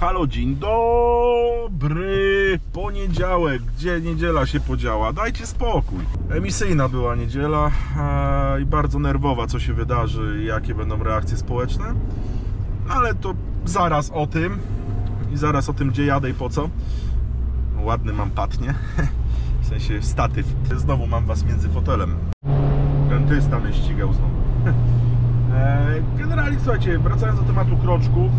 halo, dzień dobry! Poniedziałek, gdzie niedziela się podziała? Dajcie spokój. Emisyjna była niedziela e, i bardzo nerwowa, co się wydarzy jakie będą reakcje społeczne. Ale to zaraz o tym i zaraz o tym, gdzie jadę i po co. Ładny mam patnie, w sensie statyw. Znowu mam was między fotelem. Dentysta mnie ścigał znowu. E, Generalnie słuchajcie, wracając do tematu kroczków,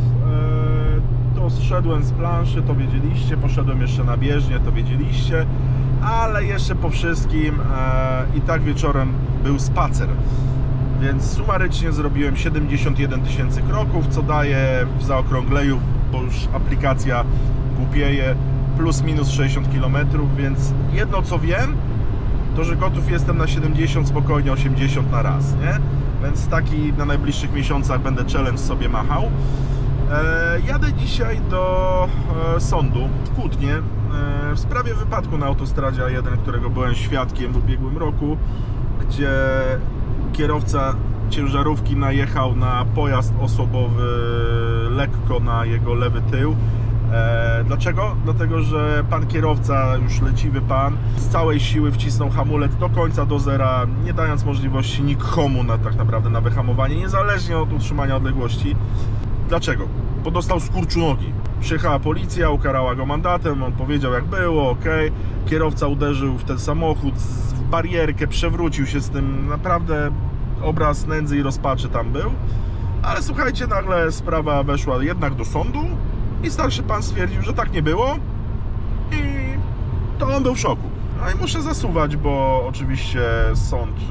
to zszedłem z planszy, to wiedzieliście, poszedłem jeszcze na bieżnię, to wiedzieliście, ale jeszcze po wszystkim e, i tak wieczorem był spacer. Więc sumarycznie zrobiłem 71 tysięcy kroków, co daje w zaokrągleniu, bo już aplikacja głupieje, plus minus 60 km, więc jedno co wiem, to że gotów jestem na 70, spokojnie 80 na raz, nie? Więc taki na najbliższych miesiącach będę challenge sobie machał. E, jadę dzisiaj do e, sądu w Kutnie e, w sprawie wypadku na autostradzie A1, którego byłem świadkiem w ubiegłym roku, gdzie kierowca ciężarówki najechał na pojazd osobowy lekko na jego lewy tył. Dlaczego? Dlatego, że pan kierowca, już leciwy pan, z całej siły wcisnął hamulec do końca do zera, nie dając możliwości nikomu na, tak naprawdę na wyhamowanie, niezależnie od utrzymania odległości. Dlaczego? Bo dostał skurczu nogi. Przyjechała policja, ukarała go mandatem, on powiedział jak było, ok. Kierowca uderzył w ten samochód, w barierkę, przewrócił się z tym. Naprawdę obraz nędzy i rozpaczy tam był. Ale słuchajcie, nagle sprawa weszła jednak do sądu i starszy pan stwierdził, że tak nie było i to on był w szoku. No i muszę zasuwać, bo oczywiście sąd y,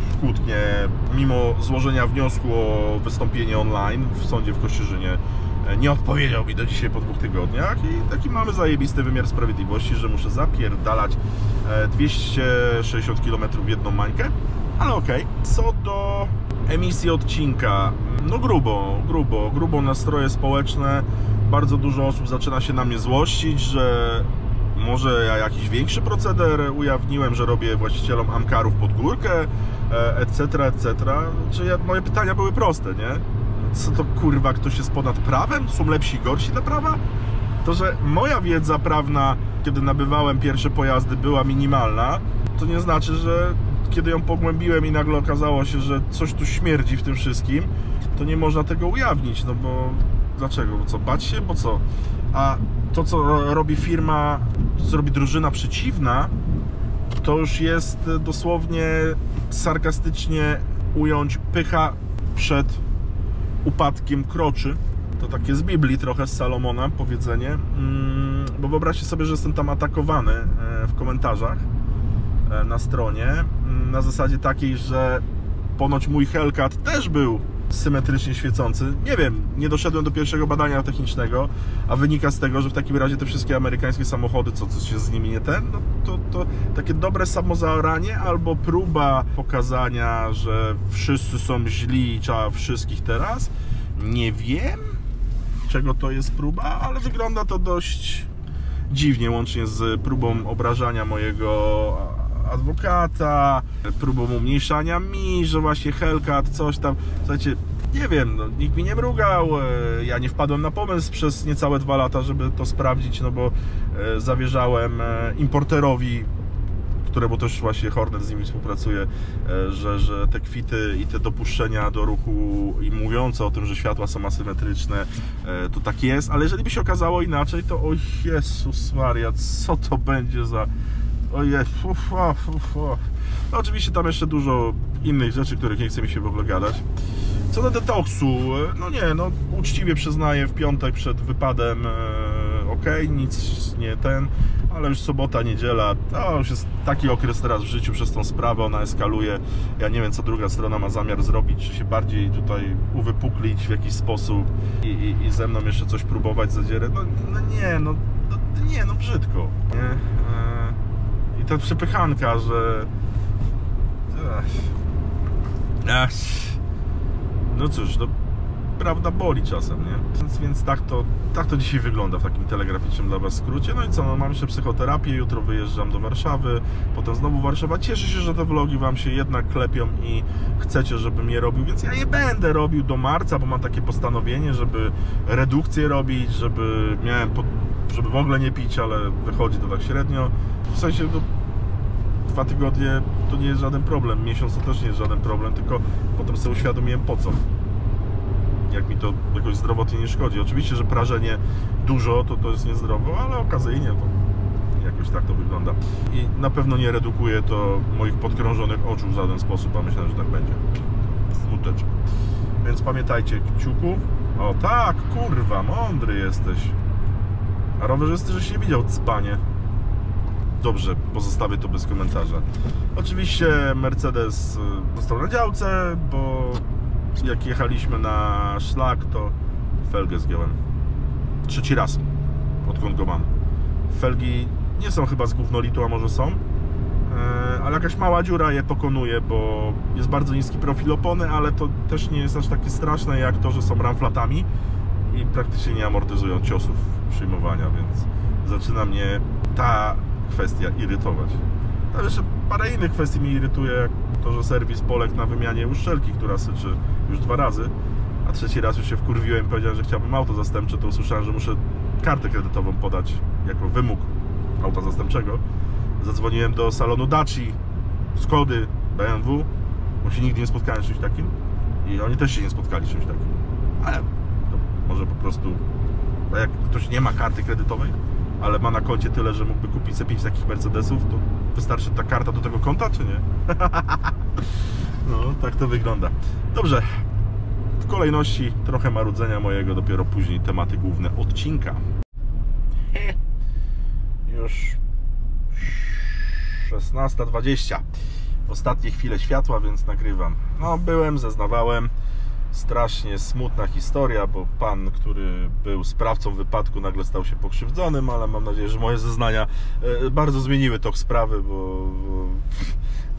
w Kutnie, mimo złożenia wniosku o wystąpienie online w sądzie w Kościerzynie, e, nie odpowiedział mi do dzisiaj po dwóch tygodniach i taki mamy zajebisty wymiar sprawiedliwości, że muszę zapierdalać e, 260 km w jedną mańkę, ale okej. Co do emisji odcinka, no grubo, grubo, grubo nastroje społeczne, bardzo dużo osób zaczyna się na mnie złościć, że może ja jakiś większy proceder ujawniłem, że robię właścicielom Amkarów pod górkę, etc., etc. Czy ja, moje pytania były proste, nie? Co to kurwa, ktoś jest ponad prawem? Są lepsi i gorsi dla prawa? To, że moja wiedza prawna, kiedy nabywałem pierwsze pojazdy, była minimalna, to nie znaczy, że kiedy ją pogłębiłem i nagle okazało się, że coś tu śmierdzi w tym wszystkim, to nie można tego ujawnić, no bo dlaczego? Bo co, bać się? Bo co? A to, co robi firma, to, co robi drużyna przeciwna, to już jest dosłownie sarkastycznie ująć pycha przed upadkiem kroczy. To takie z Biblii trochę, z Salomona powiedzenie. Mm, bo wyobraźcie sobie, że jestem tam atakowany e, w komentarzach e, na stronie. mm, Na zasadzie takiej, że ponoć mój Hellcat też był symetrycznie świecący. Nie wiem, nie doszedłem do pierwszego badania technicznego, a wynika z tego, że w takim razie te wszystkie amerykańskie samochody, co coś się z nimi nie ten, no to, to takie dobre samozaoranie albo próba pokazania, że wszyscy są źli i trzeba wszystkich teraz. Nie wiem, czego to jest próba, ale wygląda to dość dziwnie, łącznie z próbą obrażania mojego adwokata, próbą umniejszania mi, że właśnie Hellcat, coś tam. Słuchajcie, nie wiem, no, nikt mi nie mrugał, e, ja nie wpadłem na pomysł przez niecałe dwa lata, żeby to sprawdzić, no bo e, zawierzałem e, importerowi któremu też właśnie Hornet z nimi współpracuje, że, że te kwity i te dopuszczenia do ruchu i mówiące o tym, że światła są asymetryczne, to tak jest, ale jeżeli by się okazało inaczej, to o Jezus Maria, co to będzie za... Ojej, uf, uf. No, oczywiście tam jeszcze dużo innych rzeczy, których nie chce mi się w ogóle gadać. Co do detoksu, e, no nie, no uczciwie przyznaję, w piątek przed wypadem e, ok, nic nie ten, ale już sobota, niedziela, to już jest taki okres teraz w życiu przez tą sprawę, ona eskaluje. Ja nie wiem, co druga strona ma zamiar zrobić, czy się bardziej tutaj uwypuklić w jakiś sposób i, i, i ze mną jeszcze coś próbować zadzierać. No, no nie, no, no nie, no brzydko, nie? E, ta przepychanka, że... Ech. Ech. No cóż, no prawda boli czasem, nie? Więc, więc tak, to, tak to dzisiaj wygląda w takim telegraficznym dla Was skrócie. No i co, no mam jeszcze psychoterapię, jutro wyjeżdżam do Warszawy, potem znowu Warszawa. Cieszę się, że te vlogi Wam się jednak klepią i chcecie, żebym je robił, więc ja je będę robił do marca, bo mam takie postanowienie, żeby redukcję robić, żeby miałem, po, żeby w ogóle nie pić, ale wychodzi to tak średnio. W sensie, no, dwa tygodnie to nie jest żaden problem, miesiąc to też nie jest żaden problem, tylko potem sobie uświadomiłem po co. Jak mi to jakoś zdrowotnie nie szkodzi. Oczywiście, że prażenie dużo to to jest niezdrowo, ale okazyjnie to jakoś tak to wygląda. I na pewno nie redukuje to moich podkrążonych oczu w żaden sposób, a myślę, że tak będzie. Smuteczek. Więc pamiętajcie, kciuku. O tak, kurwa, mądry jesteś. A rowerzysty, żeś nie widział, cpanie. Dobrze, pozostawię to bez komentarza. Oczywiście Mercedes y, został na działce, bo jak jechaliśmy na szlak, to felgę zgiąłem. Trzeci raz, odkąd go mam. Felgi nie są chyba z gównolitu, a może są. E, ale jakaś mała dziura je pokonuje, bo jest bardzo niski profil opony, ale to też nie jest aż takie straszne jak to, że są ramflatami i praktycznie nie amortyzują ciosów przyjmowania, więc zaczyna mnie ta kwestia irytować. Tam jeszcze parę innych kwestii mnie irytuje, jak to, że serwis poległ na wymianie uszczelki, która syczy już dwa razy, a trzeci raz już się wkurwiłem i powiedziałem, że chciałbym auto zastępcze, to usłyszałem, że muszę kartę kredytową podać jako wymóg auta zastępczego. Zadzwoniłem do salonu Daci, Skody, BMW, bo się nigdy nie spotkałem z czymś takim i oni też się nie spotkali z czymś takim. Ale to może po prostu, jak ktoś nie ma karty kredytowej, ale ma na koncie tyle, że mógłby kupić sobie 5 takich Mercedesów, to wystarczy ta karta do tego konta, czy nie? no, tak to wygląda. Dobrze, w kolejności trochę marudzenia mojego, dopiero później tematy główne odcinka. Już 16.20. Ostatnie chwile światła, więc nagrywam. No, byłem, zeznawałem. Strasznie smutna historia, bo pan, który był sprawcą wypadku, nagle stał się pokrzywdzonym, ale mam nadzieję, że moje zeznania e, bardzo zmieniły tok sprawy, bo,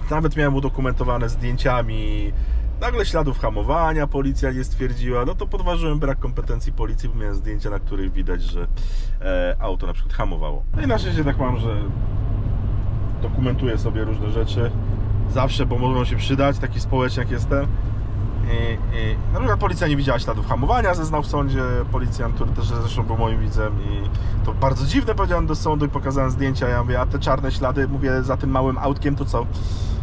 nawet miałem udokumentowane zdjęciami nagle śladów hamowania policja nie stwierdziła, no to podważyłem brak kompetencji policji, bo miałem zdjęcia, na których widać, że e, auto na przykład hamowało. No i na szczęście tak mam, że dokumentuję sobie różne rzeczy zawsze, bo mogą się przydać, taki społecznik jestem. Na przykład policja nie widziała śladów hamowania, zeznał w sądzie policjant, który też zresztą był moim widzem i to bardzo dziwne powiedziałem do sądu i pokazałem zdjęcia, ja mówię, a te czarne ślady, mówię, za tym małym autkiem to co?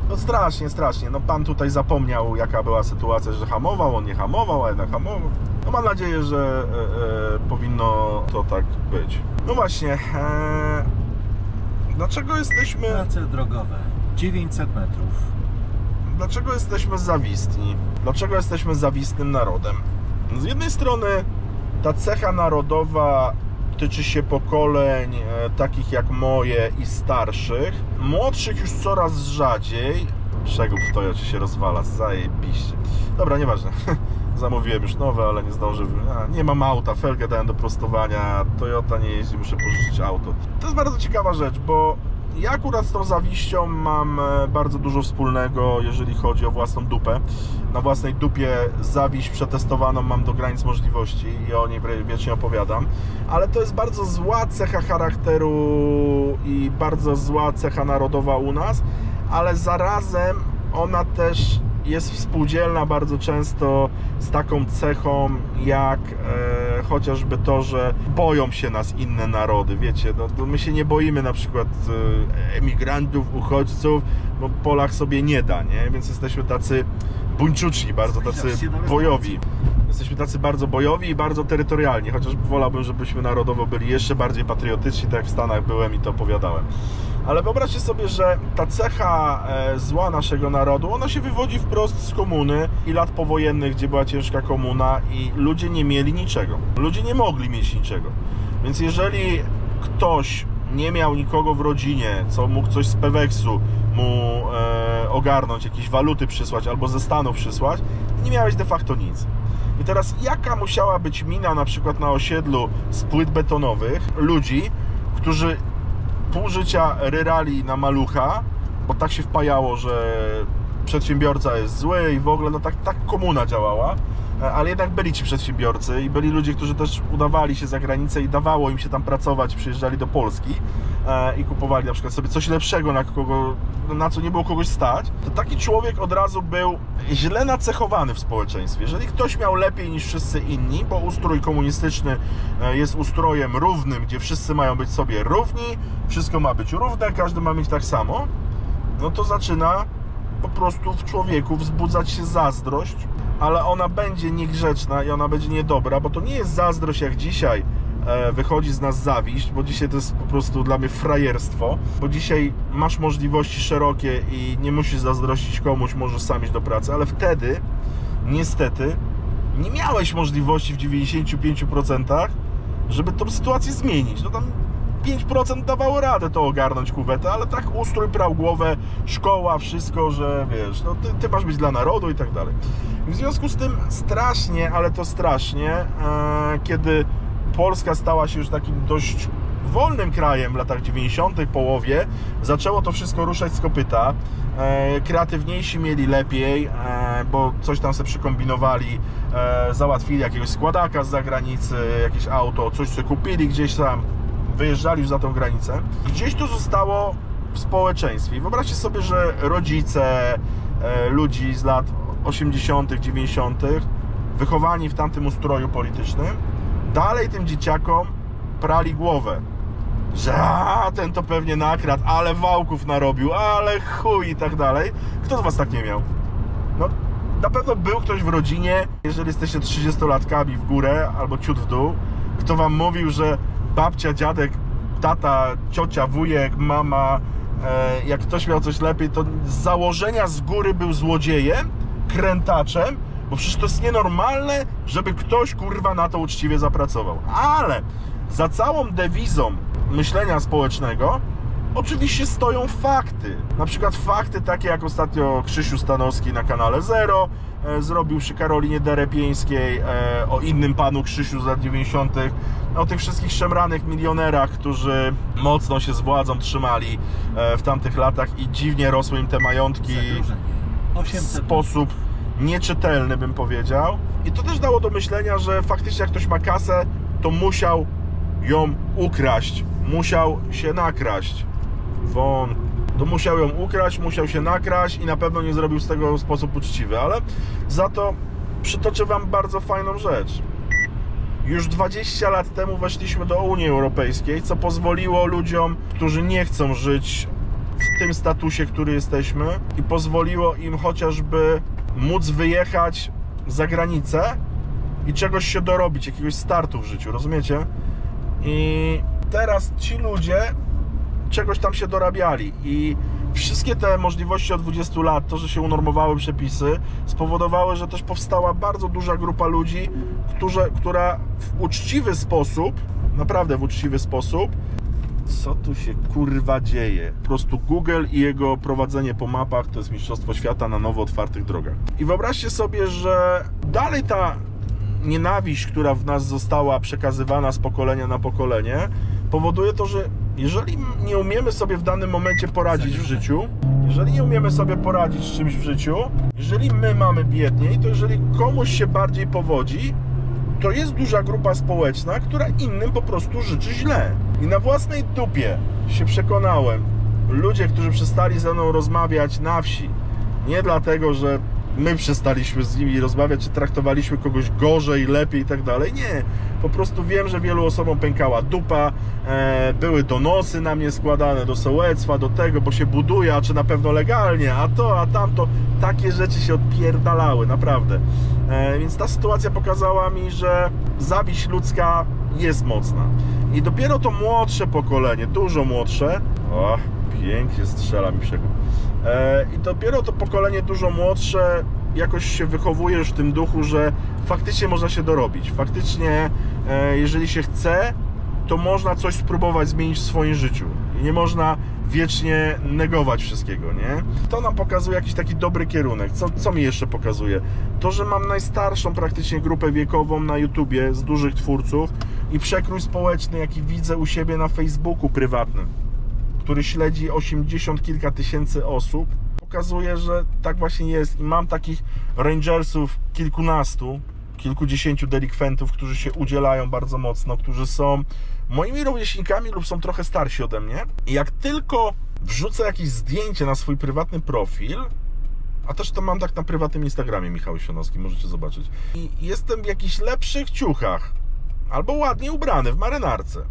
No strasznie, strasznie, no pan tutaj zapomniał jaka była sytuacja, że hamował, on nie hamował, a jednak hamował. No mam nadzieję, że e, e, powinno to tak być. No właśnie, e, dlaczego jesteśmy... Prace drogowe 900 metrów. Dlaczego jesteśmy zawistni? Dlaczego jesteśmy zawistnym narodem? Z jednej strony ta cecha narodowa tyczy się pokoleń e, takich jak moje i starszych. Młodszych już coraz rzadziej. Przegub w Toyocie się rozwala, zajebiście. Dobra, nieważne. Zamówiłem już nowe, ale nie zdążę. A, nie mam auta, felgę dałem do prostowania. Toyota nie jeździ, muszę pożyczyć auto. To jest bardzo ciekawa rzecz, bo ja akurat z tą zawiścią mam e, bardzo dużo wspólnego, jeżeli chodzi o własną dupę. Na własnej dupie zawiść przetestowaną mam do granic możliwości i o niej wiecznie opowiadam. Ale to jest bardzo zła cecha charakteru i bardzo zła cecha narodowa u nas, ale zarazem ona też jest współdzielna bardzo często z taką cechą jak e, chociażby to, że boją się nas inne narody, wiecie, no, my się nie boimy na przykład e, emigrantów, uchodźców, bo Polak sobie nie da, nie? Więc jesteśmy tacy buńczuczni, bardzo tacy bojowi. Jesteśmy tacy bardzo bojowi i bardzo terytorialni, chociaż wolałbym, żebyśmy narodowo byli jeszcze bardziej patriotyczni, tak jak w Stanach byłem i to opowiadałem. Ale wyobraźcie sobie, że ta cecha e, zła naszego narodu, ona się wywodzi wprost z komuny i lat powojennych, gdzie była ciężka komuna i ludzie nie mieli niczego. Ludzie nie mogli mieć niczego. Więc jeżeli ktoś nie miał nikogo w rodzinie, co mógł coś z Peweksu mu e, ogarnąć, jakieś waluty przysłać albo ze Stanów przysłać, nie miałeś de facto nic. I teraz jaka musiała być mina na przykład na osiedlu z płyt betonowych ludzi, którzy pół życia ryrali na malucha, bo tak się wpajało, że przedsiębiorca jest zły i w ogóle, no tak, tak komuna działała, E, ale jednak byli ci przedsiębiorcy i byli ludzie, którzy też udawali się za granicę i dawało im się tam pracować, przyjeżdżali do Polski e, i kupowali na przykład sobie coś lepszego, na, kogo, na co nie było kogoś stać, to taki człowiek od razu był źle nacechowany w społeczeństwie. Jeżeli ktoś miał lepiej niż wszyscy inni, bo ustrój komunistyczny e, jest ustrojem równym, gdzie wszyscy mają być sobie równi, wszystko ma być równe, każdy ma mieć tak samo, no to zaczyna po prostu w człowieku wzbudzać się zazdrość, ale ona będzie niegrzeczna i ona będzie niedobra, bo to nie jest zazdrość jak dzisiaj e, wychodzi z nas zawiść, bo dzisiaj to jest po prostu dla mnie frajerstwo, bo dzisiaj masz możliwości szerokie i nie musisz zazdrościć komuś, możesz sam iść do pracy, ale wtedy niestety nie miałeś możliwości w 95%, żeby tą sytuację zmienić. No tam 5% dawało radę to ogarnąć kuwetę, ale tak ustrój brał głowę, szkoła, wszystko, że wiesz, no ty, ty masz być dla narodu i tak dalej. W związku z tym strasznie, ale to strasznie, e, kiedy Polska stała się już takim dość wolnym krajem w latach 90., połowie, zaczęło to wszystko ruszać z kopyta. E, kreatywniejsi mieli lepiej, e, bo coś tam sobie przykombinowali, załatwili jakiegoś składaka z zagranicy, jakieś auto, coś sobie kupili gdzieś tam, wyjeżdżali już za tą granicę. Gdzieś to zostało w społeczeństwie. I wyobraźcie sobie, że rodzice e, ludzi z lat 80., 90., wychowani w tamtym ustroju politycznym, dalej tym dzieciakom prali głowę. Że a, ten to pewnie nakradł, ale wałków narobił, ale chuj i tak dalej. Kto z Was tak nie miał? No, na pewno był ktoś w rodzinie, jeżeli jesteście 30-latkami w górę albo ciut w dół, kto Wam mówił, że babcia, dziadek, tata, ciocia, wujek, mama, e, jak ktoś miał coś lepiej, to z założenia z góry był złodziejem, krętaczem, bo przecież to jest nienormalne, żeby ktoś kurwa na to uczciwie zapracował. Ale za całą dewizą myślenia społecznego oczywiście stoją fakty. Na przykład fakty takie jak ostatnio Krzysiu Stanowski na kanale Zero e, zrobił przy Karolinie Derepieńskiej, e, o innym panu Krzysiu z lat 90., o tych wszystkich szemranych milionerach, którzy mocno się z władzą trzymali e, w tamtych latach i dziwnie rosły im te majątki w 800 sposób nieczytelny, bym powiedział. I to też dało do myślenia, że faktycznie jak ktoś ma kasę, to musiał ją ukraść, musiał się nakraść. Won. To musiał ją ukraść, musiał się nakraść i na pewno nie zrobił z tego w sposób uczciwy, ale za to przytoczę Wam bardzo fajną rzecz. Już 20 lat temu weszliśmy do Unii Europejskiej, co pozwoliło ludziom, którzy nie chcą żyć w tym statusie, który jesteśmy, i pozwoliło im chociażby móc wyjechać za granicę i czegoś się dorobić, jakiegoś startu w życiu, rozumiecie? I teraz ci ludzie czegoś tam się dorabiali i wszystkie te możliwości od 20 lat, to, że się unormowały przepisy, spowodowały, że też powstała bardzo duża grupa ludzi, którzy, która w uczciwy sposób, naprawdę w uczciwy sposób, co tu się kurwa dzieje? Po prostu Google i jego prowadzenie po mapach to jest mistrzostwo świata na nowo otwartych drogach. I wyobraźcie sobie, że dalej ta nienawiść, która w nas została przekazywana z pokolenia na pokolenie, powoduje to, że jeżeli nie umiemy sobie w danym momencie poradzić w życiu, jeżeli nie umiemy sobie poradzić z czymś w życiu, jeżeli my mamy biedniej, to jeżeli komuś się bardziej powodzi, to jest duża grupa społeczna, która innym po prostu życzy źle. I na własnej dupie się przekonałem, ludzie, którzy przestali ze mną rozmawiać na wsi, nie dlatego, że my przestaliśmy z nimi rozmawiać, czy traktowaliśmy kogoś gorzej, lepiej i tak dalej. Nie. Po prostu wiem, że wielu osobom pękała dupa, e, były donosy na mnie składane do sołectwa, do tego, bo się buduje, a czy na pewno legalnie, a to, a tamto. Takie rzeczy się odpierdalały, naprawdę. E, więc ta sytuacja pokazała mi, że zawiść ludzka jest mocna. I dopiero to młodsze pokolenie, dużo młodsze, o, pięknie strzela mi przekup. E, I dopiero to pokolenie dużo młodsze jakoś się wychowuje już w tym duchu, że faktycznie można się dorobić. Faktycznie, e, jeżeli się chce, to można coś spróbować zmienić w swoim życiu. I nie można wiecznie negować wszystkiego, nie? To nam pokazuje jakiś taki dobry kierunek. Co, co mi jeszcze pokazuje? To, że mam najstarszą praktycznie grupę wiekową na YouTubie z dużych twórców i przekrój społeczny, jaki widzę u siebie na Facebooku prywatnym który śledzi 80 kilka tysięcy osób, pokazuje, że tak właśnie jest i mam takich rangersów kilkunastu, kilkudziesięciu delikwentów, którzy się udzielają bardzo mocno, którzy są moimi rówieśnikami lub są trochę starsi ode mnie. I jak tylko wrzucę jakieś zdjęcie na swój prywatny profil, a też to mam tak na prywatnym Instagramie Michał Sionowski, możecie zobaczyć. I jestem w jakichś lepszych ciuchach, albo ładnie ubrany w marynarce,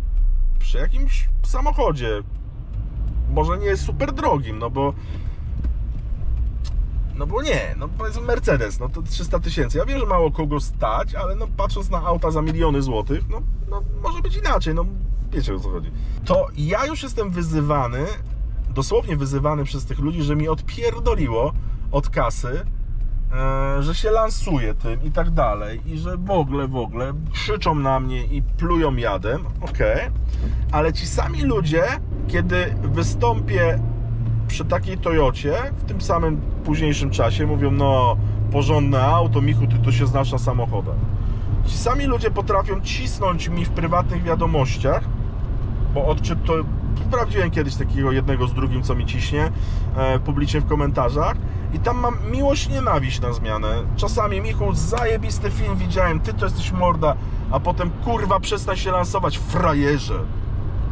przy jakimś samochodzie, może nie jest super drogim, no bo no bo nie, no powiedzmy Mercedes, no to 300 tysięcy. Ja wiem, że mało kogo stać, ale no patrząc na auta za miliony złotych, no, no może być inaczej, no wiecie o co chodzi. To ja już jestem wyzywany, dosłownie wyzywany przez tych ludzi, że mi odpierdoliło od kasy, że się lansuje tym i tak dalej i że w ogóle, w ogóle krzyczą na mnie i plują jadem, okej, ale ci sami ludzie, kiedy wystąpię przy takiej Toyocie w tym samym późniejszym czasie mówią, no porządne auto, Michu, ty to się znasz na samochodach. Ci sami ludzie potrafią cisnąć mi w prywatnych wiadomościach, bo odczyt to sprawdziłem kiedyś takiego jednego z drugim, co mi ciśnie e, publicznie w komentarzach i tam mam miłość, nienawiść na zmianę. Czasami Michu, zajebisty film widziałem, ty to jesteś morda, a potem kurwa przestań się lansować, frajerze.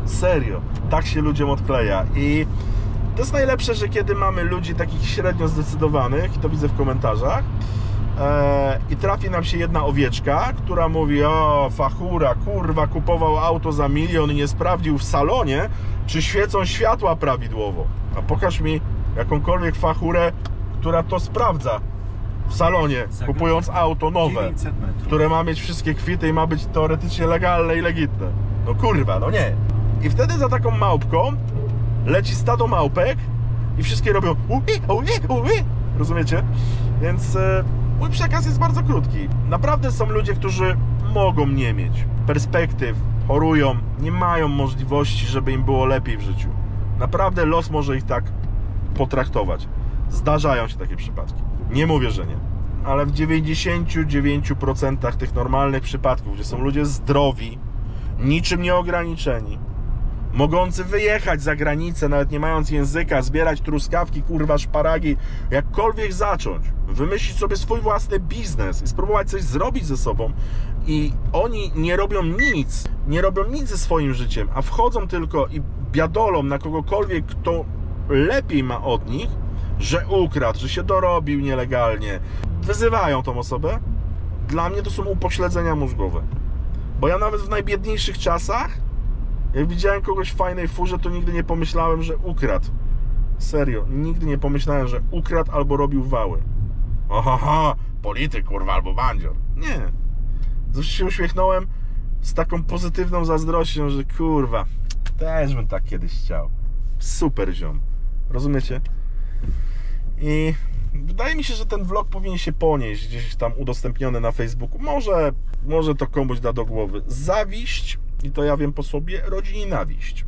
Serio, tak się ludziom odkleja i to jest najlepsze, że kiedy mamy ludzi takich średnio zdecydowanych, i to widzę w komentarzach, e, i trafi nam się jedna owieczka, która mówi, o fachura, kurwa, kupował auto za milion i nie sprawdził w salonie, czy świecą światła prawidłowo. A pokaż mi jakąkolwiek fachurę, która to sprawdza w salonie, kupując auto nowe 900 metrów. które ma mieć wszystkie kwity i ma być teoretycznie legalne i legitne. No kurwa, no nie. I wtedy za taką małpką leci stado małpek i wszystkie robią ui, ui, ui. Rozumiecie? Więc e, mój przekaz jest bardzo krótki. Naprawdę są ludzie, którzy mogą nie mieć perspektyw, chorują, nie mają możliwości, żeby im było lepiej w życiu. Naprawdę los może ich tak potraktować. Zdarzają się takie przypadki. Nie mówię, że nie. Ale w 99% tych normalnych przypadków, gdzie są ludzie zdrowi, niczym nieograniczeni, mogący wyjechać za granicę, nawet nie mając języka, zbierać truskawki, kurwa, szparagi, jakkolwiek zacząć, wymyślić sobie swój własny biznes i spróbować coś zrobić ze sobą. I oni nie robią nic, nie robią nic ze swoim życiem, a wchodzą tylko i biadolą na kogokolwiek, kto lepiej ma od nich, że ukradł, że się dorobił nielegalnie. Wyzywają tą osobę. Dla mnie to są upośledzenia mózgowe. Bo ja nawet w najbiedniejszych czasach jak widziałem kogoś w fajnej furze, to nigdy nie pomyślałem, że ukradł. Serio, nigdy nie pomyślałem, że ukradł albo robił wały. Ohoho, polityk kurwa albo bandzior. Nie. Zawsze się uśmiechnąłem z taką pozytywną zazdrością, że kurwa, też bym tak kiedyś chciał. Super ziom. Rozumiecie? I wydaje mi się, że ten vlog powinien się ponieść gdzieś tam udostępniony na Facebooku. Może, może to komuś da do głowy. Zawiść, i to ja wiem po sobie, rodzi nienawiść.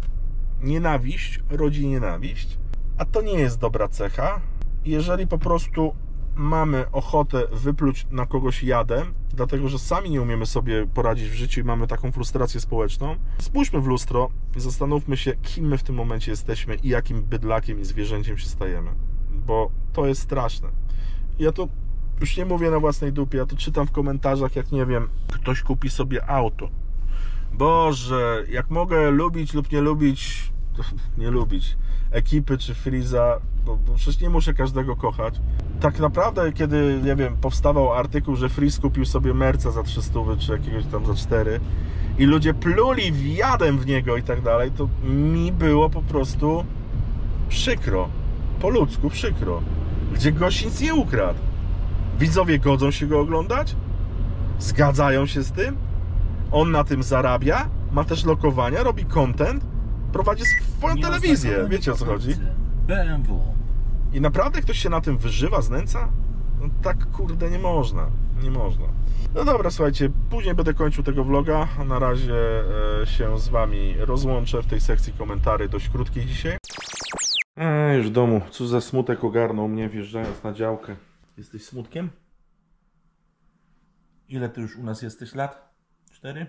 Nienawiść rodzi nienawiść, a to nie jest dobra cecha. Jeżeli po prostu mamy ochotę wypluć na kogoś jadem, dlatego że sami nie umiemy sobie poradzić w życiu i mamy taką frustrację społeczną, spójrzmy w lustro i zastanówmy się, kim my w tym momencie jesteśmy i jakim bydlakiem i zwierzęciem się stajemy. Bo to jest straszne. Ja to już nie mówię na własnej dupie, ja to czytam w komentarzach, jak nie wiem, ktoś kupi sobie auto. Boże, jak mogę lubić lub nie lubić, nie lubić ekipy czy Freeza, bo, bo przecież nie muszę każdego kochać. Tak naprawdę, kiedy, nie wiem, powstawał artykuł, że Freeze kupił sobie Merca za 300 czy jakiegoś tam za 4 i ludzie pluli wiadem w niego i tak dalej, to mi było po prostu przykro. Po ludzku przykro. Gdzie gość nic nie ukradł. Widzowie godzą się go oglądać? Zgadzają się z tym? On na tym zarabia, ma też lokowania, robi content, prowadzi swoją telewizję. Nieoznaczony Wiecie o co chodzi? BMW. I naprawdę ktoś się na tym wyżywa, znęca? No tak kurde nie można, nie można. No dobra, słuchajcie, później będę kończył tego vloga. Na razie e, się z Wami rozłączę w tej sekcji komentarzy, dość krótkiej dzisiaj. A, już w domu, co za smutek ogarnął mnie wjeżdżając na działkę. Jesteś smutkiem? Ile ty już u nas jesteś lat? Cztery?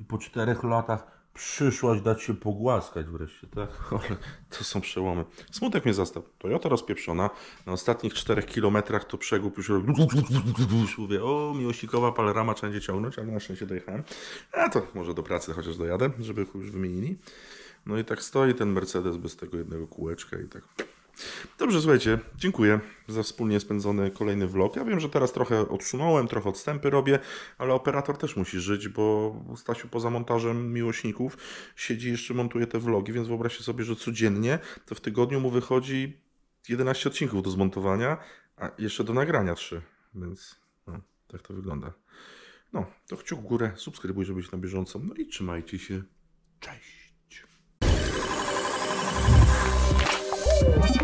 I po czterech latach Przyszłaś dać się pogłaskać wreszcie, tak? Ale to są przełomy. Smutek mnie zastał. Toyota rozpieprzona. Na ostatnich 4 kilometrach to przegub już mówię, o miłośnikowa palerama trzeba będzie ciągnąć, ale na szczęście dojechałem. A to może do pracy chociaż dojadę, żeby już wymienili. No i tak stoi ten Mercedes bez tego jednego kółeczka i tak. Dobrze, słuchajcie, dziękuję za wspólnie spędzony kolejny vlog. Ja wiem, że teraz trochę odsunąłem, trochę odstępy robię, ale operator też musi żyć, bo Stasiu poza montażem miłośników siedzi jeszcze montuje te vlogi, więc wyobraźcie sobie, że codziennie to w tygodniu mu wychodzi 11 odcinków do zmontowania, a jeszcze do nagrania 3, więc no, tak to wygląda. No, to kciuk w górę, subskrybuj, żeby być na bieżąco, no i trzymajcie się. Cześć! Thank you.